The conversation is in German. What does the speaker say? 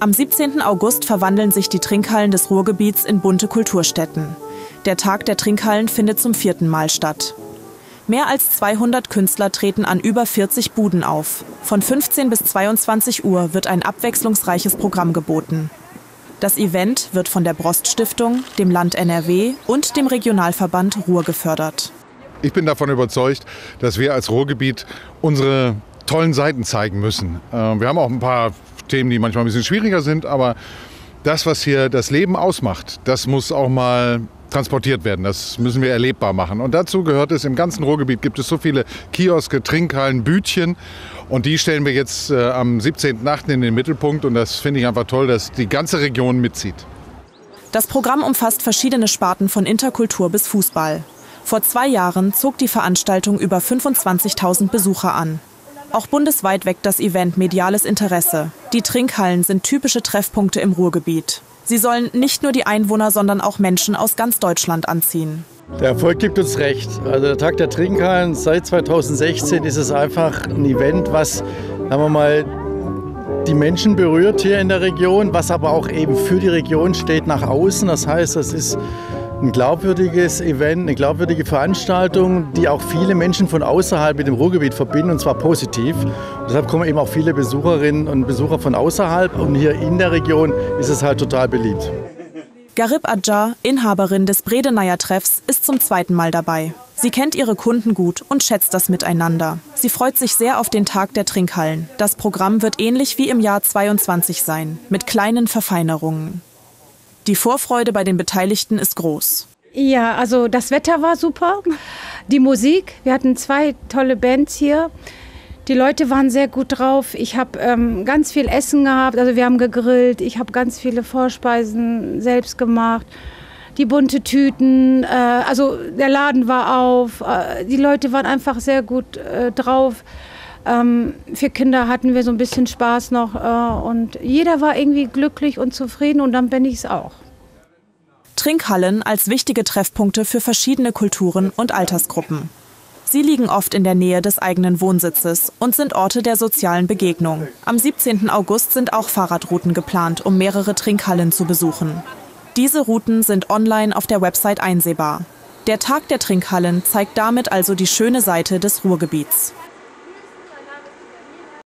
Am 17. August verwandeln sich die Trinkhallen des Ruhrgebiets in bunte Kulturstätten. Der Tag der Trinkhallen findet zum vierten Mal statt. Mehr als 200 Künstler treten an über 40 Buden auf. Von 15 bis 22 Uhr wird ein abwechslungsreiches Programm geboten. Das Event wird von der Brost Stiftung, dem Land NRW und dem Regionalverband Ruhr gefördert. Ich bin davon überzeugt, dass wir als Ruhrgebiet unsere tollen Seiten zeigen müssen. Äh, wir haben auch ein paar Themen, die manchmal ein bisschen schwieriger sind, aber das, was hier das Leben ausmacht, das muss auch mal transportiert werden. Das müssen wir erlebbar machen. Und dazu gehört es, im ganzen Ruhrgebiet gibt es so viele Kioske, Trinkhallen, Bütchen. Und die stellen wir jetzt äh, am 17.8. in den Mittelpunkt. Und das finde ich einfach toll, dass die ganze Region mitzieht. Das Programm umfasst verschiedene Sparten von Interkultur bis Fußball. Vor zwei Jahren zog die Veranstaltung über 25.000 Besucher an. Auch bundesweit weckt das Event mediales Interesse. Die Trinkhallen sind typische Treffpunkte im Ruhrgebiet. Sie sollen nicht nur die Einwohner, sondern auch Menschen aus ganz Deutschland anziehen. Der Erfolg gibt uns recht. Also der Tag der Trinkhallen seit 2016 ist es einfach ein Event, was, sagen wir mal, die Menschen berührt hier in der Region, was aber auch eben für die Region steht nach außen. Das heißt, das ist ein glaubwürdiges Event, eine glaubwürdige Veranstaltung, die auch viele Menschen von außerhalb mit dem Ruhrgebiet verbinden und zwar positiv. Und deshalb kommen eben auch viele Besucherinnen und Besucher von außerhalb und hier in der Region ist es halt total beliebt. Garib Adjar, Inhaberin des Bredeneier Treffs, ist zum zweiten Mal dabei. Sie kennt ihre Kunden gut und schätzt das Miteinander. Sie freut sich sehr auf den Tag der Trinkhallen. Das Programm wird ähnlich wie im Jahr 22 sein, mit kleinen Verfeinerungen. Die Vorfreude bei den Beteiligten ist groß. Ja, also das Wetter war super. Die Musik, wir hatten zwei tolle Bands hier. Die Leute waren sehr gut drauf. Ich habe ähm, ganz viel Essen gehabt. Also wir haben gegrillt. Ich habe ganz viele Vorspeisen selbst gemacht. Die bunte Tüten. Äh, also der Laden war auf. Äh, die Leute waren einfach sehr gut äh, drauf. Ähm, für Kinder hatten wir so ein bisschen Spaß noch äh, und jeder war irgendwie glücklich und zufrieden und dann bin ich es auch. Trinkhallen als wichtige Treffpunkte für verschiedene Kulturen und Altersgruppen. Sie liegen oft in der Nähe des eigenen Wohnsitzes und sind Orte der sozialen Begegnung. Am 17. August sind auch Fahrradrouten geplant, um mehrere Trinkhallen zu besuchen. Diese Routen sind online auf der Website einsehbar. Der Tag der Trinkhallen zeigt damit also die schöne Seite des Ruhrgebiets.